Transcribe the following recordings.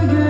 You.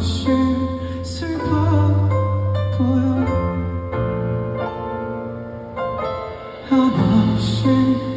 잠시 슬퍼 보여. 한없이